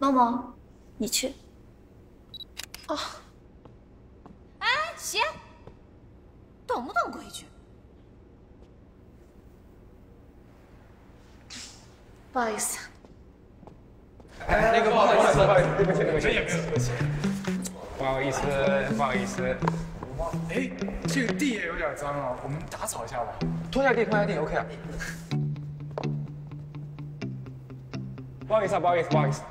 梦梦，你去。哦。哎，行。懂不懂规矩？不好意思。哎，那个不好意思，不好意思，对不起，对不起，对不起。不好意思，不好意思。哎，这个地也有点脏了，我们打扫一下吧。拖下地，拖下地，OK 啊。不好意思啊，不好意思，不好意思。